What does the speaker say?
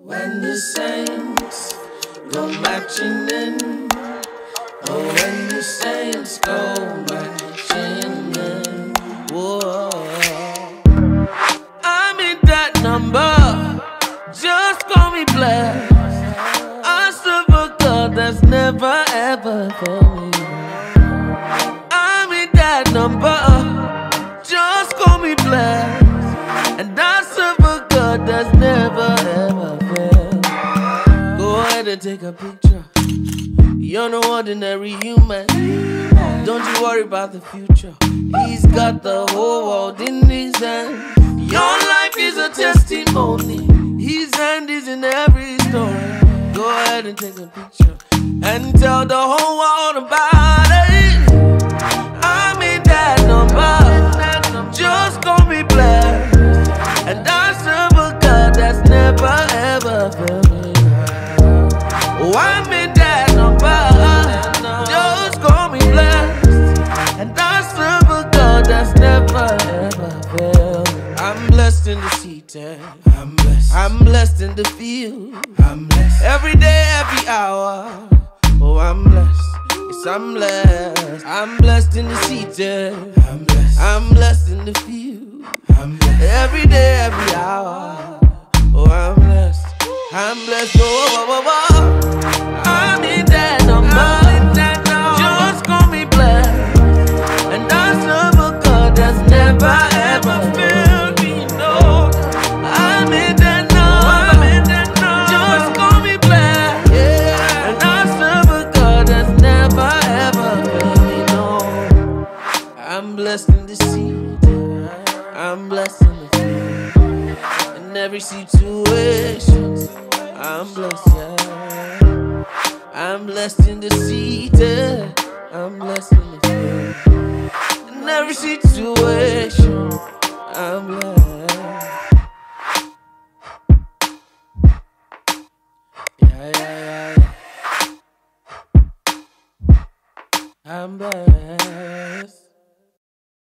When the saints go marching in, oh, when the saints go marching in, whoa, I'm in that number. Just call me blessed. I serve a God that's never ever for me. I'm in that number. Just call me blessed. And take a picture. You're no ordinary human. Don't you worry about the future. He's got the whole world in his hand. Your life is a testimony. His hand is in every story. Go ahead and take a picture and tell the whole world I'm in that number. Just call me blessed. And I serve a God that's never ever failed. I'm blessed in the city. I'm blessed. I'm blessed in the field. I'm blessed. Every day, every hour. Oh, I'm blessed. Yes, I'm blessed. I'm blessed in the city. I'm blessed. I'm blessed in the field. I'm blessed. Every day, every hour. Oh, I'm blessed. I'm blessed. Oh, oh, oh, oh. oh. Blessed in the seed. I'm blessed in the field. In every situation, I'm blessed. Yeah. I'm blessed in the city. I'm blessed in the field. In every situation, I'm blessed. Yeah, yeah, yeah. I'm blessed.